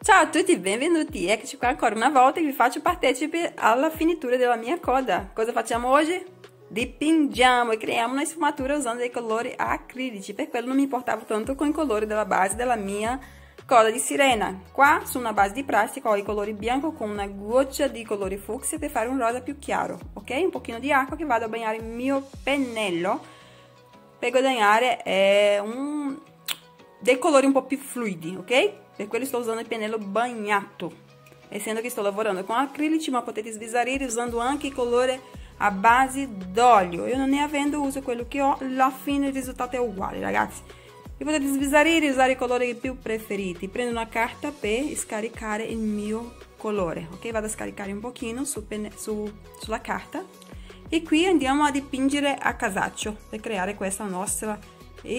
Ciao a tutti, benvenuti! Eccoci qua ancora una volta e vi faccio partecipe alla finitura della mia coda. Cosa facciamo oggi? Dipingiamo e creiamo una sfumatura usando dei colori acrilici, per quello non mi portavo tanto con i colori della base della mia coda di sirena. Qua su una base di plastica ho i colori bianco con una goccia di colore fucsia per fare un rosa più chiaro, ok? Un pochino di acqua che vado a bagnare il mio pennello per guadagnare eh, un... dei colori un po' più fluidi, ok? Per quello sto usando il pennello bagnato, essendo che sto lavorando con acrilici, ma potete svisarire usando anche colore a base d'olio. Io non ne avendo uso quello che ho, alla fine il risultato è uguale, ragazzi. E potete svisarire e usare i colori più preferiti. Prendo una carta per scaricare il mio colore, ok? Vado a scaricare un pochino su, su, sulla carta. E qui andiamo a dipingere a casaccio per creare questa nostra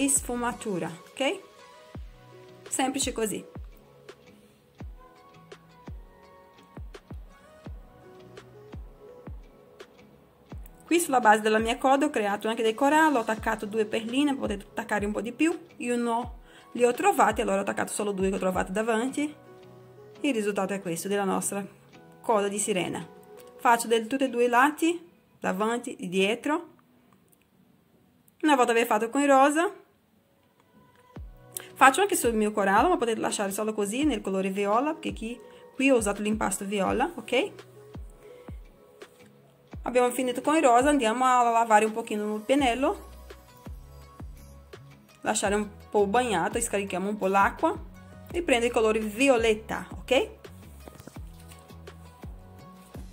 sfumatura, ok? Semplice così. Qui sulla base della mia coda ho creato anche dei coralli, ho attaccato due perline, potete attaccare un po' di più. Io no, li ho trovati, allora ho attaccato solo due che ho trovato davanti. Il risultato è questo della nostra coda di sirena. Faccio del tutti e due i lati, davanti e dietro. Una volta aver fatto con il rosa, faccio anche sul mio corallo, ma potete lasciare solo così nel colore viola, perché qui, qui ho usato l'impasto viola, ok? Abbiamo finito con il rosa, andiamo a lavare un pochino il pennello. Lasciare un po' bagnato scarichiamo un po' l'acqua. E prendo il colore violetta, ok?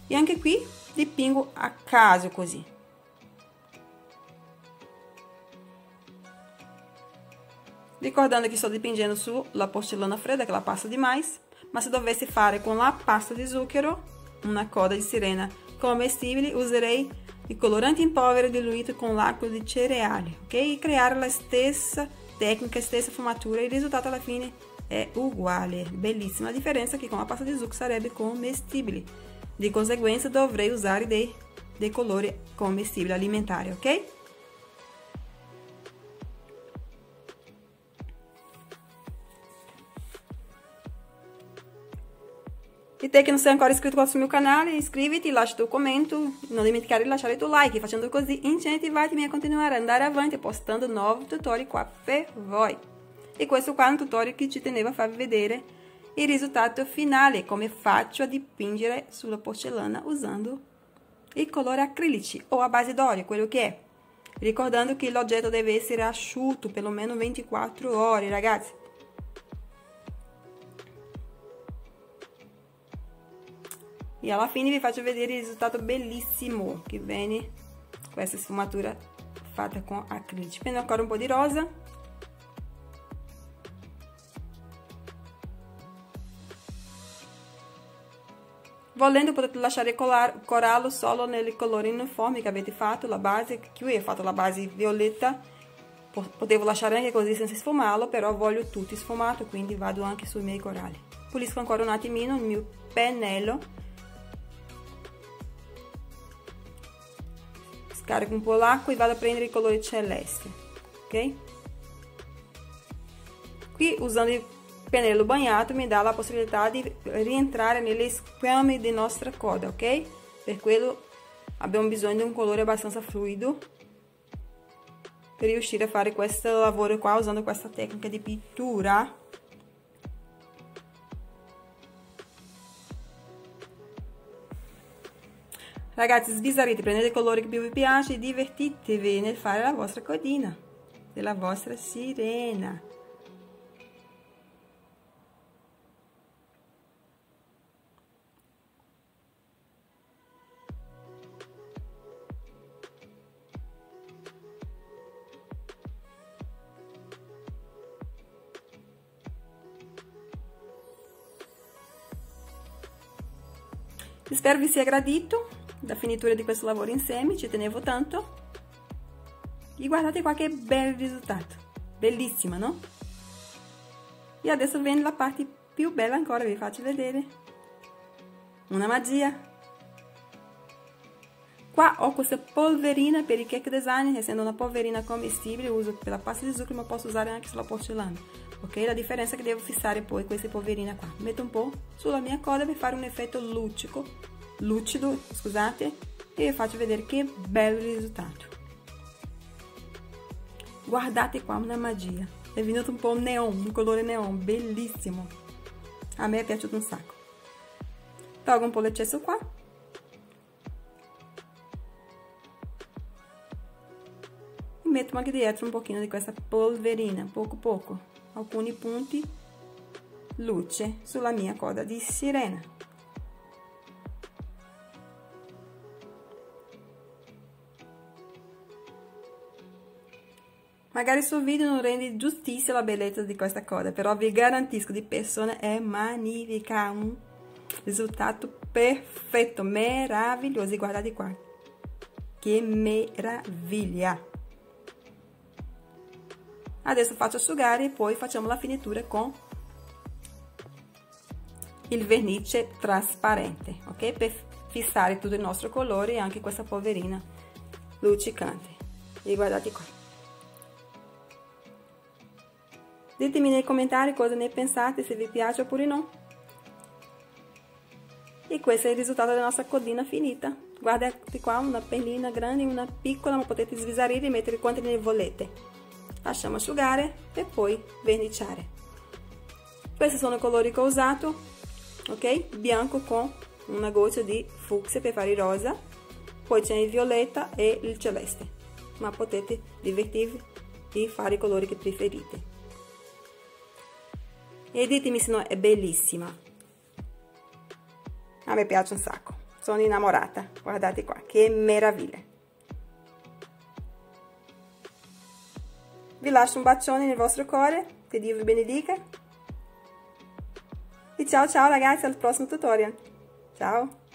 E anche qui dipingo a caso così. Ricordando che sto dipingendo sulla porcellana fredda, che la passa demais, ma se dovessi fare con la pasta di zucchero, una coda di sirena commestibili, userei il colorante in polvere diluito con l'acqua di cereali, ok? E creare la stessa tecnica, stessa fumatura, il risultato alla fine è uguale, bellissima. La differenza è che con la pasta di zucchero sarebbe commestibile, di conseguenza dovrei usare dei, dei colori commestibili alimentari, ok? E te che non sei ancora iscritto sul mio canale, iscriviti, lascia il tuo commento, non dimenticare di lasciare il tuo like, facendo così incentivati a continuare ad andare avanti postando nuovi tutorial qua per voi. E questo qua è tutorial che ci tenevo a farvi vedere il risultato finale, come faccio a dipingere sulla porcellana usando il colore acrilici o a base d'olio, quello che è. Ricordando che l'oggetto deve essere asciutto per almeno 24 ore, ragazzi. E alla fine vi faccio vedere il risultato bellissimo che viene questa sfumatura fatta con acrilici. Prendo ancora un po' di rosa. Volendo potete lasciare il corallo solo nel colore uniforme che avete fatto la base qui ho fatto la base violetta potevo lasciare anche così senza sfumarlo però voglio tutto sfumato quindi vado anche sui miei coralli pulisco ancora un attimino il mio pennello Carico un po' l'acqua e vado a prendere il colore celeste, ok? Qui usando il pennello bagnato mi dà la possibilità di rientrare nelle squame di nostra coda, ok? Per quello abbiamo bisogno di un colore abbastanza fluido per riuscire a fare questo lavoro qua usando questa tecnica di pittura Ragazzi, sbizzarrite, prendete il colore che più vi piace e divertitevi nel fare la vostra codina, della vostra sirena. Spero vi sia gradito da finitura di questo lavoro insieme, ci tenevo tanto. E guardate qua che bel risultato, bellissima, no? E adesso viene la parte più bella ancora, vi faccio vedere. Una magia. Qua ho questa polverina per i cake design, essendo una polverina commestibile, uso per la pasta di zucchero, ma posso usare anche sulla porcellana. ok? La differenza è che devo fissare poi queste polverine qua. Metto un po' sulla mia coda per fare un effetto lucido, lucido, scusate, e vi faccio vedere che bello risultato. Guardate qua, una magia. È venuto un po' neon, un colore neon, bellissimo. A me è piaciuto un sacco. Tolgo un po' l'eccesso qua. E metto anche dietro un pochino di questa polverina, poco poco. Alcuni punti luce sulla mia coda di sirena. Magari sul video non rende giustissima la bellezza di questa coda, però vi garantisco di persona è magnifica, un risultato perfetto, meraviglioso. E guardate qua, che meraviglia! Adesso faccio asciugare e poi facciamo la finitura con il vernice trasparente, ok? Per fissare tutto il nostro colore e anche questa polverina luccicante. E guardate qua. Ditemi nei commentari cosa ne pensate, se vi piace oppure no. E questo è il risultato della nostra codina finita. Guardate qua, una pennina grande e una piccola, ma potete svisarire e mettere quante ne volete. Lasciamo asciugare e poi verniciare. Questi sono i colori che ho usato, ok? Bianco con una goccia di fucsia per fare rosa, poi c'è il violetta e il celeste, ma potete divertirvi e fare i colori che preferite e ditemi se no è bellissima. A me piace un sacco. Sono innamorata. Guardate qua che meraviglia. Vi lascio un bacione nel vostro cuore che Dio vi benedica. E ciao ciao ragazzi al prossimo tutorial. Ciao